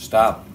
Stop.